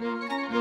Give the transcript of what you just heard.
Música